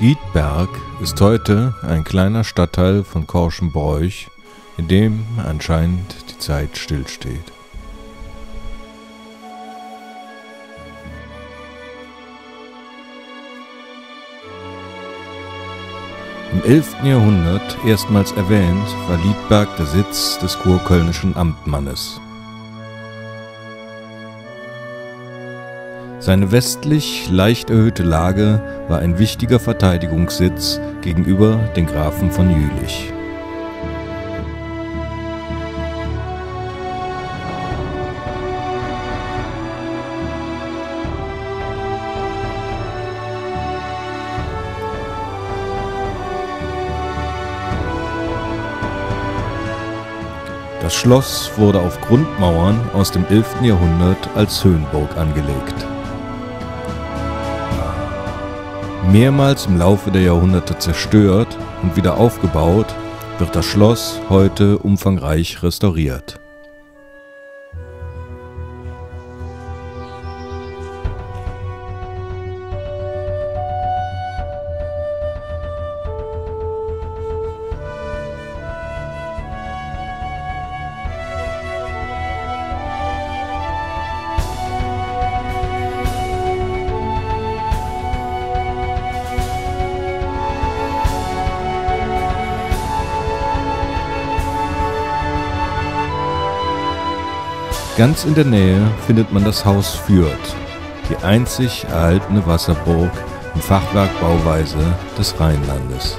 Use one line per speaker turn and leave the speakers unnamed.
Riedberg ist heute ein kleiner Stadtteil von Korschenbroich, in dem anscheinend die Zeit stillsteht. Im 11. Jahrhundert erstmals erwähnt, war Liedberg der Sitz des kurkölnischen Amtmannes. Seine westlich leicht erhöhte Lage war ein wichtiger Verteidigungssitz gegenüber den Grafen von Jülich. Das Schloss wurde auf Grundmauern aus dem 11. Jahrhundert als Höhenburg angelegt. Mehrmals im Laufe der Jahrhunderte zerstört und wieder aufgebaut, wird das Schloss heute umfangreich restauriert. Ganz in der Nähe findet man das Haus Fürth, die einzig erhaltene Wasserburg in Fachwerkbauweise des Rheinlandes.